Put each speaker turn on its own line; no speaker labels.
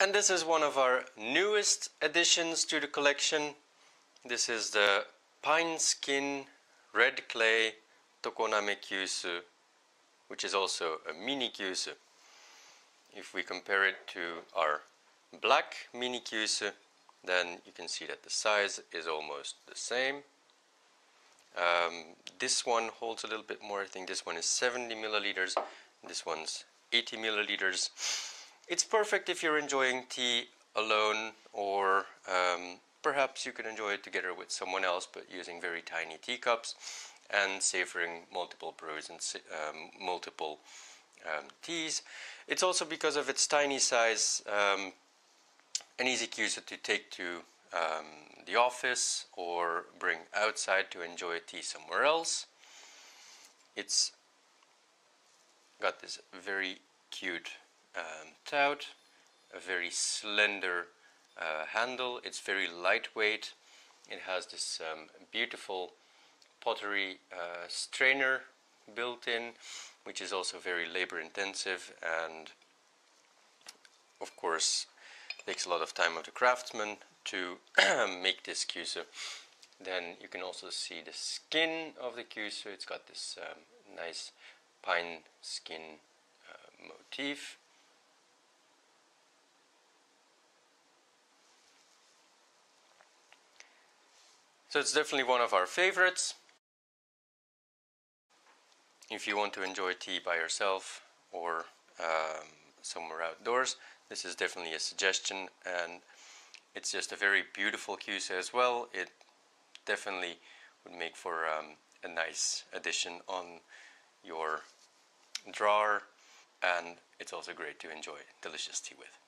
And this is one of our newest additions to the collection. This is the Pine Skin Red Clay Tokoname Kyusu, which is also a mini Kyusu. If we compare it to our black mini Kyusu, then you can see that the size is almost the same. Um, this one holds a little bit more. I think this one is 70 milliliters. This one's 80 milliliters. It's perfect if you're enjoying tea alone or um, perhaps you can enjoy it together with someone else but using very tiny teacups and savoring multiple brews and um, multiple um, teas. It's also because of its tiny size um, an easy Kyusu to take to um, the office or bring outside to enjoy tea somewhere else. It's got this very cute um, tout, a very slender uh, handle. It's very lightweight. It has this um, beautiful pottery uh, strainer built in, which is also very labor intensive and of course takes a lot of time of the craftsman to make this kyusu. Then you can also see the skin of the kyusu. It's got this um, nice pine skin uh, motif. So it's definitely one of our favorites. If you want to enjoy tea by yourself or um, somewhere outdoors, this is definitely a suggestion and it's just a very beautiful kyusu as well. It definitely would make for um, a nice addition on your drawer and it's also great to enjoy delicious tea with.